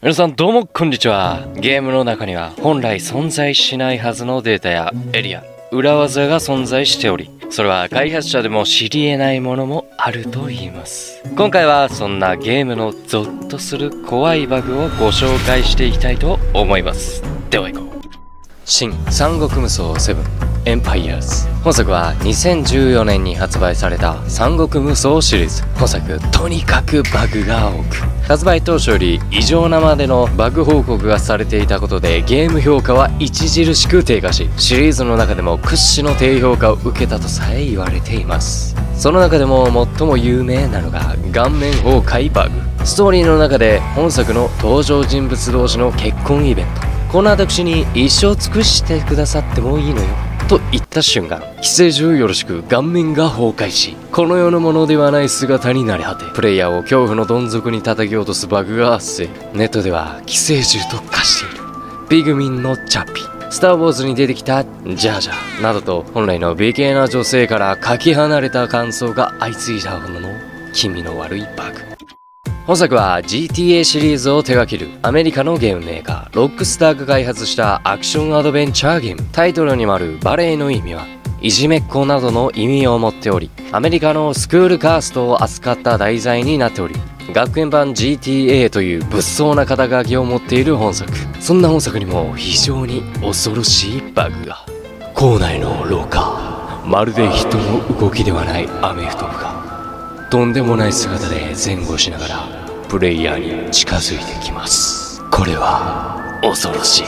皆さんどうもこんにちは。ゲームの中には本来存在しないはずのデータやエリア裏技が存在しておりそれは開発者でも知り得ないものもあると言います。今回はそんなゲームのゾッとする怖いバグをご紹介していきたいと思います。では行こう。新三国無双7エンパイアーズ本作は2014年に発売された三国無双シリーズ。本作とにかくバグが多く。発売当初より異常なまでのバグ報告がされていたことでゲーム評価は著しく低下しシリーズの中でも屈指の低評価を受けたとさえ言われています。その中でも最も有名なのが顔面崩壊バグ。ストーリーの中で本作の登場人物同士の結婚イベント。この私に一生尽くしてくださってもいいのよ。と言った瞬間寄生獣よろしく顔面が崩壊しこの世のものではない姿になり果てプレイヤーを恐怖のどん底に叩き落とすバグが発生。ネットでは寄生獣と化している。ピグミンのチャッピ。ースター・ウォーズに出てきたジャージャーなどと本来の美形な女性からかけ離れた感想が相次いだほどの気味の悪いバグ。本作は GTA シリーズを手掛けるアメリカのゲームメーカーロックスターが開発したアクションアドベンチャーゲーム。タイトルにもあるバレエの意味はいじめっ子などの意味を持っておりアメリカのスクールカーストを扱った題材になっており学園版 GTA という物騒な肩書きを持っている本作。そんな本作にも非常に恐ろしいバグが。校内の廊下。まるで人の動きではないアメフト部が。とんでもない姿で前後しながらプレイヤーに近づいてきます。これは恐ろしい。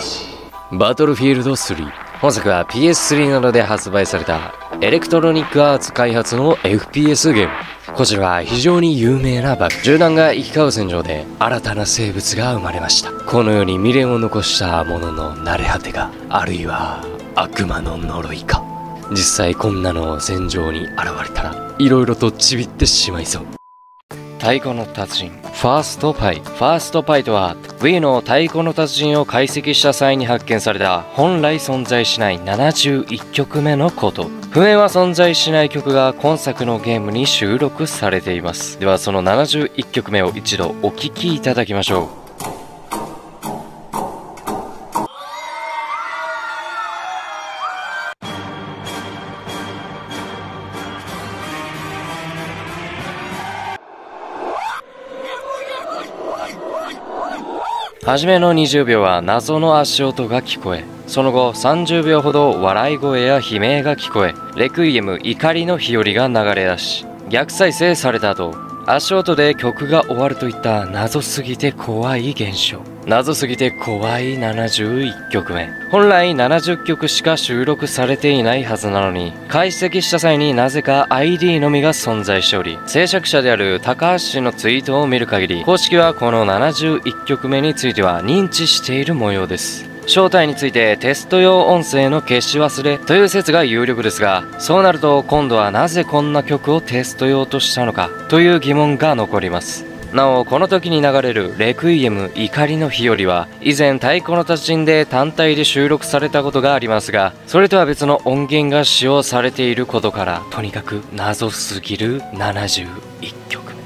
バトルフィールド3本作は PS3 などで発売されたエレクトロニックアーツ開発の FPS ゲーム。こちらは非常に有名なバグ銃弾が行き交う戦場で新たな生物が生まれました。この世に未練を残したものの慣れ果てがあるいは悪魔の呪いか。実際こんなの戦場に現れたら色々とちびってしまいそう。太鼓の達人。ファーストパイ。ファーストパイとは Wii の太鼓の達人を解析した際に発見された本来存在しない71曲目のこと。譜面は存在しない曲が今作のゲームに収録されています。ではその71曲目を一度お聴きいただきましょう。初めの20秒は謎の足音が聞こえその後30秒ほど笑い声や悲鳴が聞こえレクイエム怒りの日和が流れ出し逆再生された後足音で曲が終わるといった謎すぎて怖い現象。謎すぎて怖い71曲目。本来70曲しか収録されていないはずなのに解析した際になぜか ID のみが存在しており制作者である高橋氏のツイートを見る限り公式はこの71曲目については認知している模様です。正体についてテスト用音声の消し忘れという説が有力ですがそうなると今度はなぜこんな曲をテスト用としたのかという疑問が残ります。なおこの時に流れる「レクイエム怒りの日和」は以前太鼓の達人で単体で収録されたことがありますがそれとは別の音源が使用されていることからとにかく謎すぎる71曲。目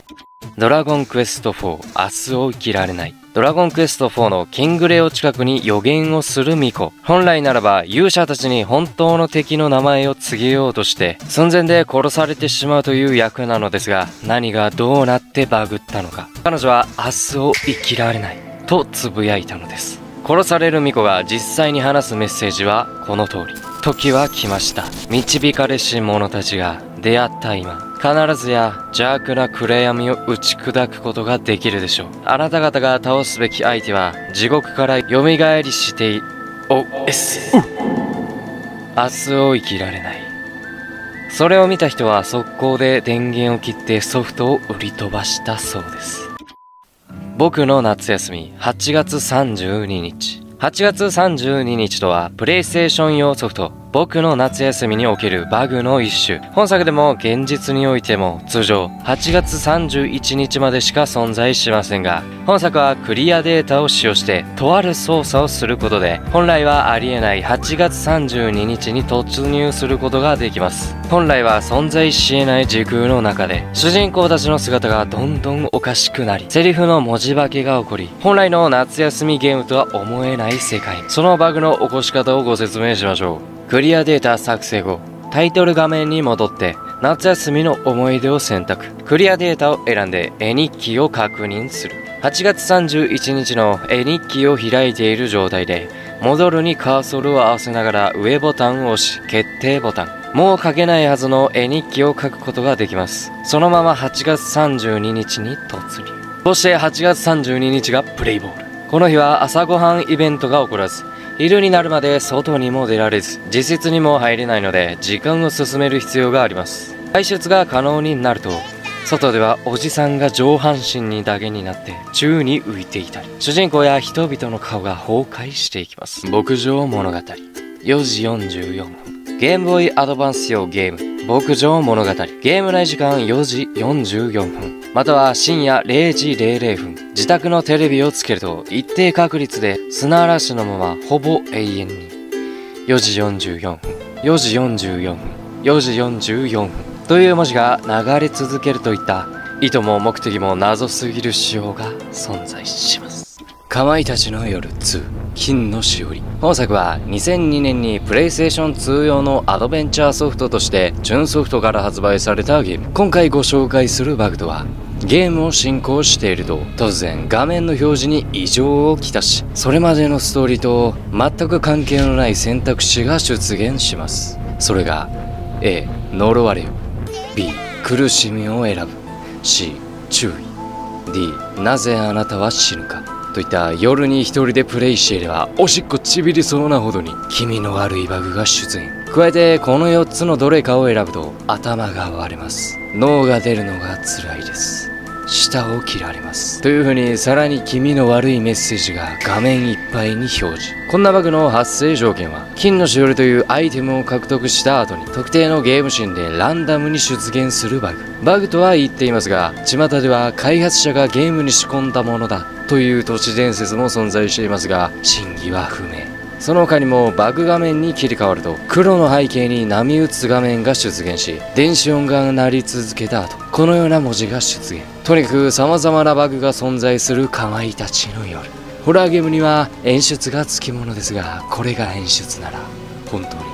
ドラゴンクエスト4明日を生きられない。ドラゴンクエスト4のキングレオ近くに予言をする巫女。本来ならば勇者たちに本当の敵の名前を告げようとして寸前で殺されてしまうという役なのですが何がどうなってバグったのか。彼女は明日を生きられないとつぶやいたのです。殺される巫女が実際に話すメッセージはこの通り。時は来ました。導かれし者たちが出会った今必ずや邪悪な暗闇を打ち砕くことができるでしょう。あなた方が倒すべき相手は地獄から蘇りしていお S 明日を生きられない。それを見た人は速攻で電源を切ってソフトを売り飛ばしたそうです。僕の夏休み8月32日。8月32日とはプレイステーション用ソフト。僕の夏休みにおけるバグの一種。本作でも現実においても通常8月31日までしか存在しませんが、本作はクリアデータを使用してとある操作をすることで、本来はありえない8月32日に突入することができます。本来は存在し得ない時空の中で、主人公たちの姿がどんどんおかしくなり、セリフの文字化けが起こり、本来の夏休みゲームとは思えない世界。そのバグの起こし方をご説明しましょう。クリアデータ作成後、タイトル画面に戻って夏休みの思い出を選択。クリアデータを選んで絵日記を確認する。8月31日の絵日記を開いている状態で戻るにカーソルを合わせながら上ボタンを押し決定ボタン。もう書けないはずの絵日記を書くことができます。そのまま8月32日に突入。そして8月32日がプレイボール。この日は朝ごはんイベントが起こらず昼になるまで外にも出られず自室にも入れないので時間を進める必要があります。外出が可能になると外ではおじさんが上半身にだけになって宙に浮いていたり主人公や人々の顔が崩壊していきます。牧場物語。4時44分ゲームボーイアドバンス用ゲーム牧場物語。ゲーム内時間4時44分。または深夜0時00分。自宅のテレビをつけると一定確率で砂嵐のままほぼ永遠に。4時44分。4時44分。4時44分。という文字が流れ続けるといった意図も目的も謎すぎる仕様が存在します。かまいたちの夜2金のしおり。本作は2002年にプレイステーション2用のアドベンチャーソフトとして純ソフトから発売されたゲーム。今回ご紹介するバグとはゲームを進行していると突然画面の表示に異常をきたしそれまでのストーリーと全く関係のない選択肢が出現します。それが A 呪われよ。B 苦しみを選ぶ。C 注意。D なぜあなたは死ぬか。といった夜に一人でプレイしていればおしっこちびりそうなほどに気味の悪いバグが出現。加えてこの4つのどれかを選ぶと頭が割れます。脳が出るのが辛いです。舌を切られます。という風にさらに気味の悪いメッセージが画面いっぱいに表示。こんなバグの発生条件は金のしおりというアイテムを獲得した後に特定のゲームシーンでランダムに出現するバグ。バグとは言っていますが巷では開発者がゲームに仕込んだものだという都市伝説も存在していますが真偽は不明。その他にもバグ画面に切り替わると黒の背景に波打つ画面が出現し電子音が鳴り続けた後このような文字が出現。とにかく様々なバグが存在するかまいたちの夜。ホラーゲームには演出がつきものですがこれが演出なら本当に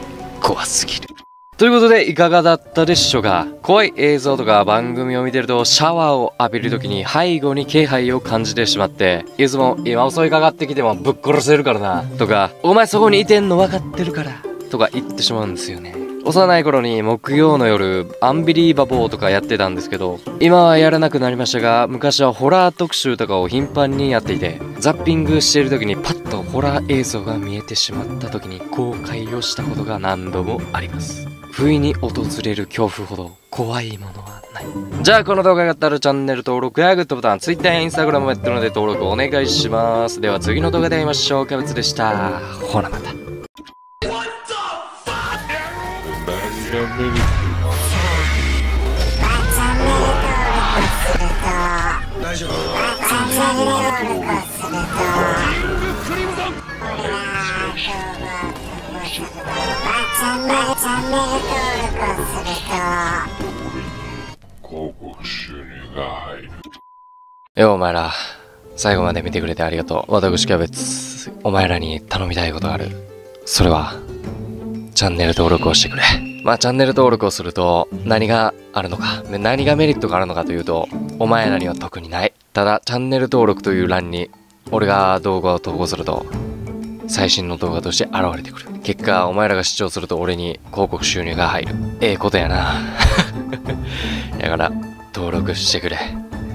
怖すぎる。ということで、いかがだったでしょうか？怖い映像とか番組を見てると、シャワーを浴びる時に背後に気配を感じてしまって、いつも今襲いかかってきてもぶっ殺せるからな、とか、お前そこにいてんの分かってるから、とか言ってしまうんですよね。幼い頃に木曜の夜、アンビリーバボーとかやってたんですけど、今はやらなくなりましたが、昔はホラー特集とかを頻繁にやっていて、ザッピングしている時にパッとホラー映像が見えてしまった時に後悔をしたことが何度もあります。不意に訪れる恐怖ほど怖いものはない。じゃあこの動画があったらチャンネル登録やグッドボタン Twitter や Instagram もやってるので登録お願いします。では次の動画で会いましょう。キャベツでした。ほらまた。大丈夫チャンネル、チャンネル登録すると、広告収入が入る。よ、お前ら。最後まで見てくれてありがとう。私キャベツ、お前らに頼みたいことがある。それは、チャンネル登録をしてくれ。まあ、チャンネル登録をすると、何があるのか、何がメリットがあるのかというと、お前らには特にない。ただ、チャンネル登録という欄に、俺が動画を投稿すると、最新の動画として現れてくる。結果、お前らが視聴すると俺に広告収入が入る。ええことやな。だから、登録してくれ。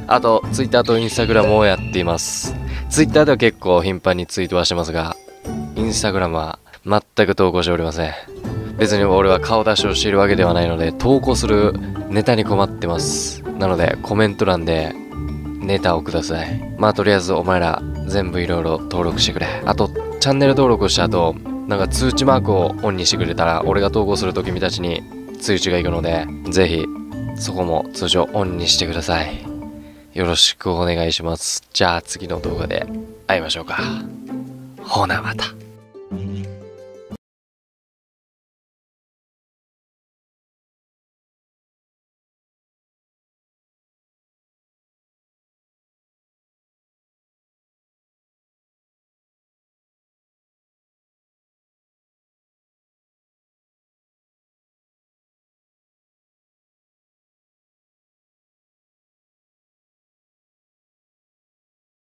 あと、Twitter と Instagram をやっています。Twitter では結構頻繁にツイートはしてますが、Instagram は全く投稿しておりません。別に俺は顔出しをしているわけではないので、投稿するネタに困ってます。なので、コメント欄でネタをください。まあ、とりあえずお前ら全部いろいろ登録してくれ。あと、チャンネル登録した後、なんか通知マークをオンにしてくれたら、俺が投稿すると君たちに通知がいくので、ぜひ、そこも通常オンにしてください。よろしくお願いします。じゃあ次の動画で会いましょうか。ほなまた。